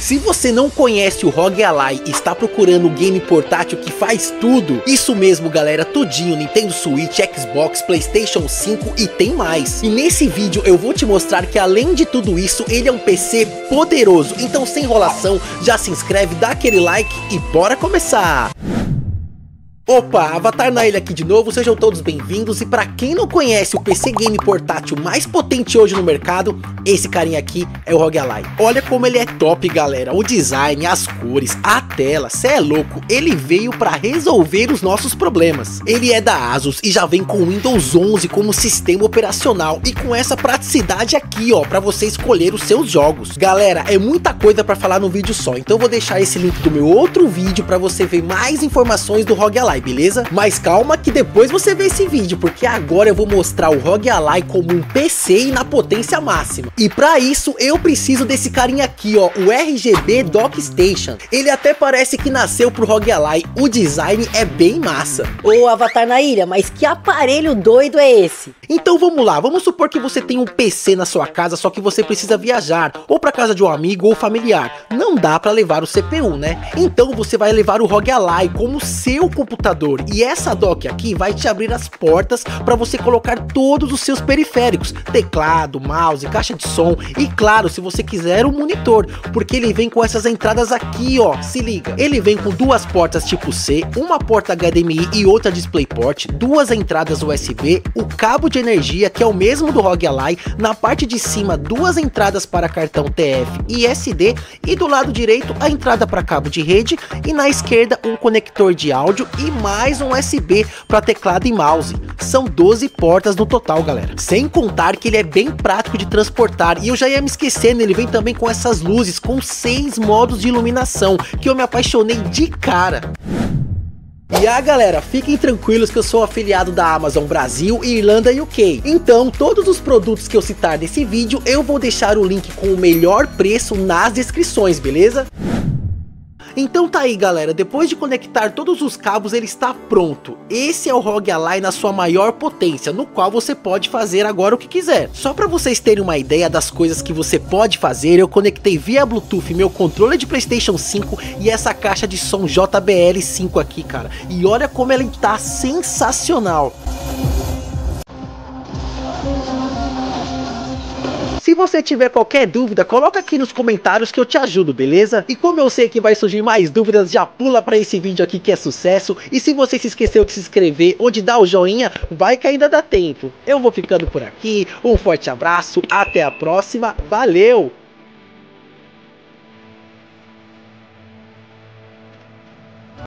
Se você não conhece o ROG Ally e está procurando um game portátil que faz tudo, isso mesmo galera, tudinho, Nintendo Switch, Xbox, Playstation 5 e tem mais. E nesse vídeo eu vou te mostrar que além de tudo isso, ele é um PC poderoso. Então sem enrolação, já se inscreve, dá aquele like e bora começar! Opa, Avatar na ilha aqui de novo, sejam todos bem-vindos e para quem não conhece o PC game portátil mais potente hoje no mercado, esse carinha aqui é o ROG Ally. Olha como ele é top galera, o design, as cores, a tela, cê é louco, ele veio para resolver os nossos problemas. Ele é da Asus e já vem com Windows 11 como sistema operacional e com essa praticidade aqui ó, para você escolher os seus jogos. Galera, é muita coisa para falar no vídeo só, então vou deixar esse link do meu outro vídeo para você ver mais informações do ROG Ally beleza? Mas calma que depois você vê esse vídeo, porque agora eu vou mostrar o ROG Ally como um PC e na potência máxima. E para isso eu preciso desse carinha aqui, ó, o RGB Dock Station. Ele até parece que nasceu pro ROG Ally, o design é bem massa. Ô Avatar na ilha, mas que aparelho doido é esse? Então vamos lá, vamos supor que você tem um PC na sua casa, só que você precisa viajar, ou para casa de um amigo ou familiar. Não dá para levar o CPU, né? Então você vai levar o ROG Ally como seu computador. E essa dock aqui vai te abrir as portas para você colocar todos os seus periféricos, teclado, mouse, caixa de som e claro, se você quiser um monitor, porque ele vem com essas entradas aqui, ó, se liga. Ele vem com duas portas tipo C, uma porta HDMI e outra DisplayPort, duas entradas USB, o cabo de energia que é o mesmo do ROG Ally, na parte de cima duas entradas para cartão TF e SD e do lado direito a entrada para cabo de rede e na esquerda um conector de áudio e mais um USB para teclado e mouse. São 12 portas no total, galera. Sem contar que ele é bem prático de transportar. E eu já ia me esquecendo, ele vem também com essas luzes, com seis modos de iluminação, que eu me apaixonei de cara. E a galera, fiquem tranquilos que eu sou afiliado da Amazon Brasil e Irlanda UK. Então, todos os produtos que eu citar nesse vídeo, eu vou deixar o link com o melhor preço nas descrições, beleza? Então tá aí galera, depois de conectar todos os cabos ele está pronto. Esse é o ROG Ally na sua maior potência, no qual você pode fazer agora o que quiser. Só para vocês terem uma ideia das coisas que você pode fazer, eu conectei via Bluetooth meu controle de Playstation 5 e essa caixa de som JBL5 aqui cara. E olha como ela está sensacional. Você tiver qualquer dúvida, coloca aqui nos comentários que eu te ajudo, beleza? E como eu sei que vai surgir mais dúvidas, já pula para esse vídeo aqui que é sucesso. E se você se esqueceu de se inscrever ou de dar o joinha, vai que ainda dá tempo. Eu vou ficando por aqui, um forte abraço, até a próxima, valeu!